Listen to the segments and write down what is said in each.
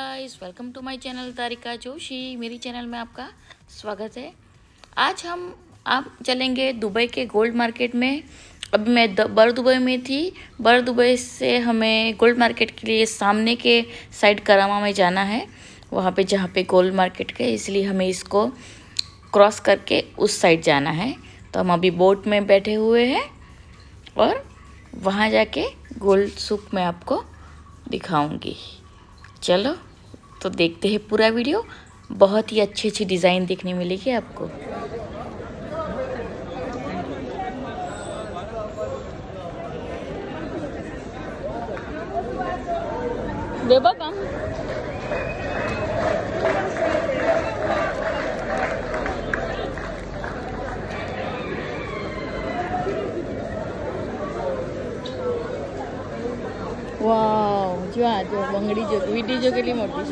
Guys welcome to my channel Tarika Joshi मेरी channel में आपका स्वागत है। आज हम, आप चलेंगे दुबई के गोल्ड मार्केट में। अभी मैं बर दुबई में थी। बर दुबई से हमें गोल्ड मार्केट के लिए सामने के साइड करामा में जाना है। वहाँ पे जहाँ पे गोल्ड मार्केट के, इसलिए हमें इसको क्रॉस करके उस साइड जाना है। तो हम अभी बोट में बैठे हुए हैं और वहाँ जाके गोल्ड सुख में आपको दिखाऊँगी। चलो। तो देखते हैं पूरा वीडियो। बहुत ही अच्छी अच्छी डिज़ाइन देखने मिलेगी आपको। देवा काम વાવ જો આ જો બંગડી જો વીટી જો કેટલી મોટી છે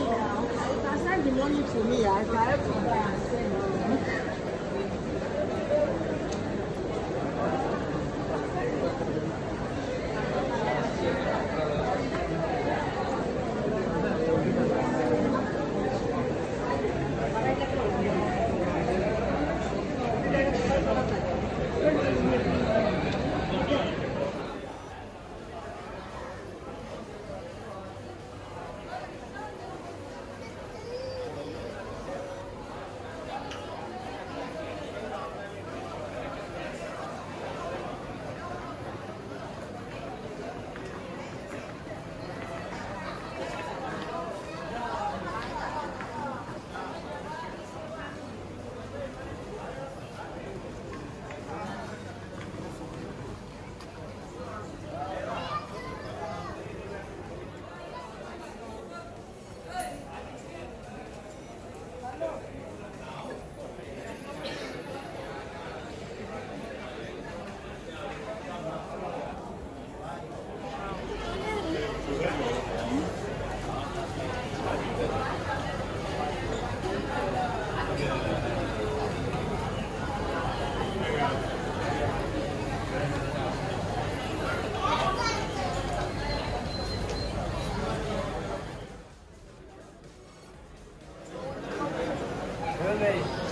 हाँ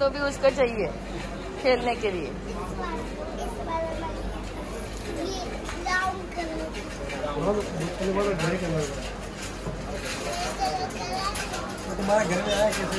तो भी उसको चाहिए खेलने के लिए। तुम्हारा घर में आया कैसे?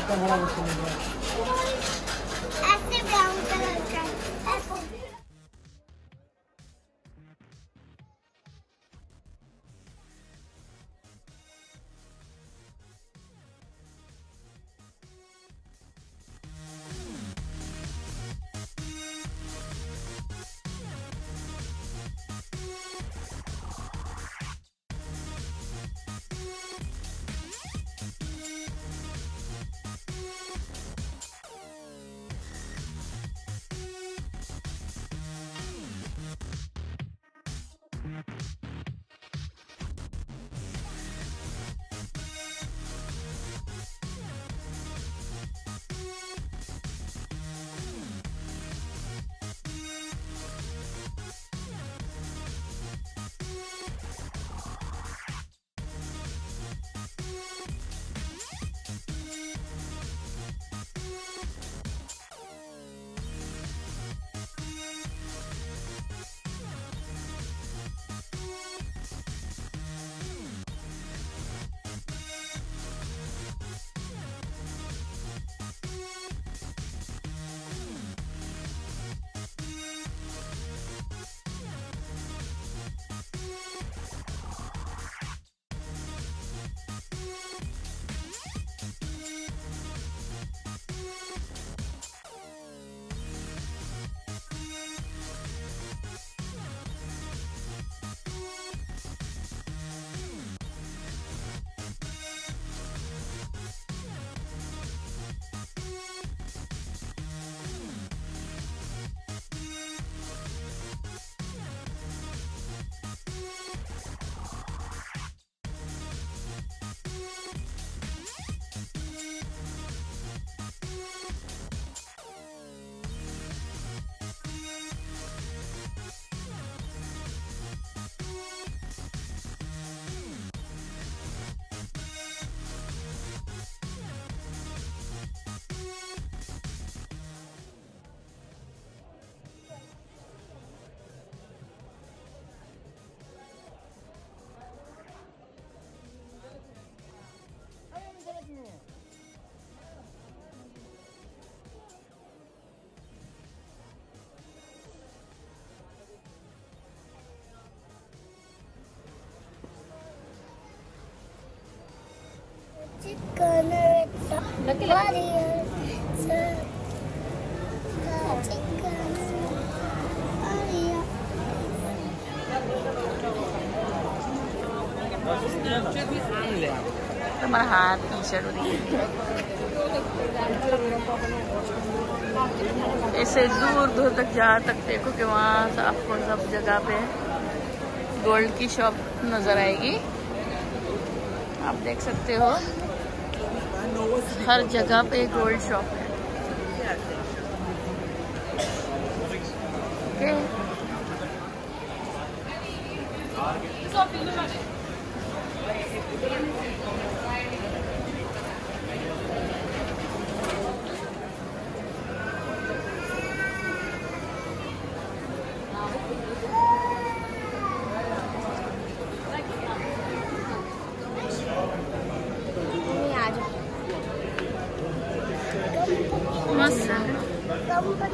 हाथ टी शर्ट ऐसे दूर दूर तक जहाँ तक देखो कि वहाँ आपको सब जगह पे गोल्ड की शॉप नज़र आएगी। आप देख सकते हो। हर जगह पे गोल्ड शॉप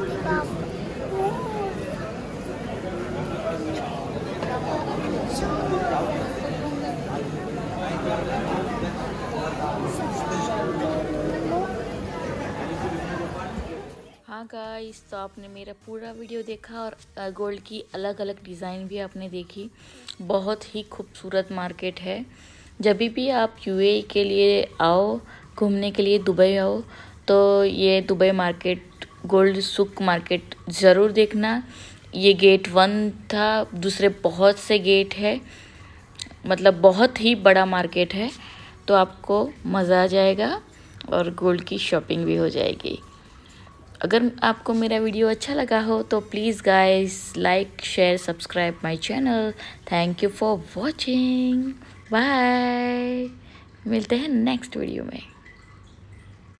हाँ गाइस तो आपने मेरा पूरा वीडियो देखा और गोल्ड की अलग अलग डिज़ाइन भी आपने देखी। बहुत ही खूबसूरत मार्केट है। जब भी आप यूएई के लिए आओ, घूमने के लिए दुबई आओ तो ये Dubai market gold souk market ज़रूर देखना। ये गेट वन था, दूसरे बहुत से गेट है। मतलब बहुत ही बड़ा मार्केट है तो आपको मज़ा आ जाएगा और गोल्ड की शॉपिंग भी हो जाएगी। अगर आपको मेरा वीडियो अच्छा लगा हो तो please guys like, share, subscribe my channel. Thank you for watching. Bye. मिलते हैं नेक्स्ट वीडियो में।